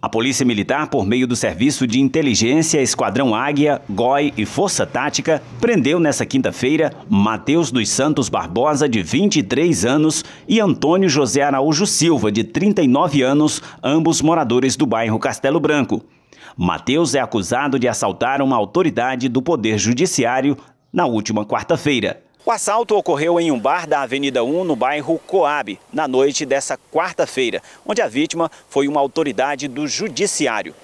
A Polícia Militar, por meio do Serviço de Inteligência, Esquadrão Águia, GOI e Força Tática, prendeu nesta quinta-feira Matheus dos Santos Barbosa, de 23 anos, e Antônio José Araújo Silva, de 39 anos, ambos moradores do bairro Castelo Branco. Matheus é acusado de assaltar uma autoridade do Poder Judiciário na última quarta-feira. O assalto ocorreu em um bar da Avenida 1, no bairro Coab, na noite dessa quarta-feira, onde a vítima foi uma autoridade do Judiciário.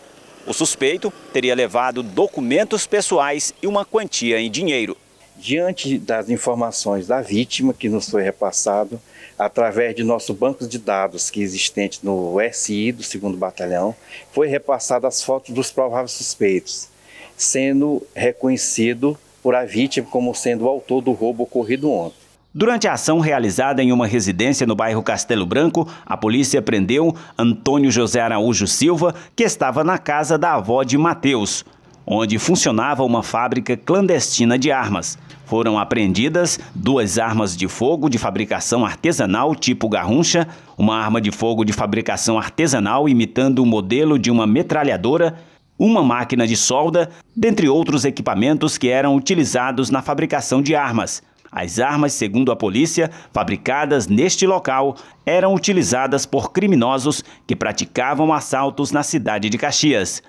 O suspeito teria levado documentos pessoais e uma quantia em dinheiro. Diante das informações da vítima que nos foi repassado, através de nosso banco de dados que é existente no SI do 2 Batalhão, foi repassado as fotos dos prováveis suspeitos, sendo reconhecido por a vítima como sendo o autor do roubo ocorrido ontem. Durante a ação realizada em uma residência no bairro Castelo Branco, a polícia prendeu Antônio José Araújo Silva, que estava na casa da avó de Mateus, onde funcionava uma fábrica clandestina de armas. Foram apreendidas duas armas de fogo de fabricação artesanal tipo garruncha, uma arma de fogo de fabricação artesanal imitando o modelo de uma metralhadora uma máquina de solda, dentre outros equipamentos que eram utilizados na fabricação de armas. As armas, segundo a polícia, fabricadas neste local, eram utilizadas por criminosos que praticavam assaltos na cidade de Caxias.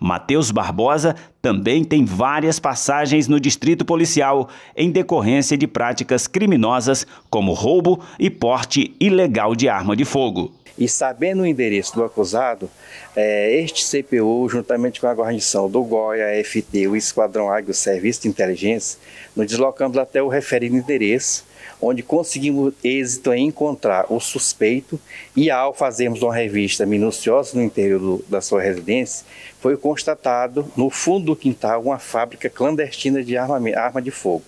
Matheus Barbosa também tem várias passagens no distrito policial em decorrência de práticas criminosas como roubo e porte ilegal de arma de fogo. E sabendo o endereço do acusado, é, este CPU, juntamente com a guarnição do GOIA, FT, o Esquadrão Águia, o Serviço de Inteligência, nos deslocamos até o referido endereço, onde conseguimos êxito em encontrar o suspeito e ao fazermos uma revista minuciosa no interior do, da sua residência, foi constatado no fundo do quintal uma fábrica clandestina de arma, arma de fogo.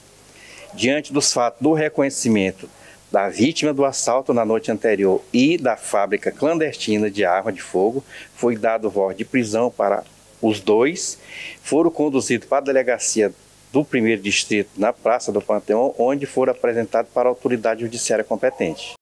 Diante dos fatos do reconhecimento da vítima do assalto na noite anterior e da fábrica clandestina de arma de fogo, foi dado voz de prisão para os dois, foram conduzidos para a delegacia do primeiro distrito na Praça do Panteão, onde foram apresentados para a autoridade judiciária competente.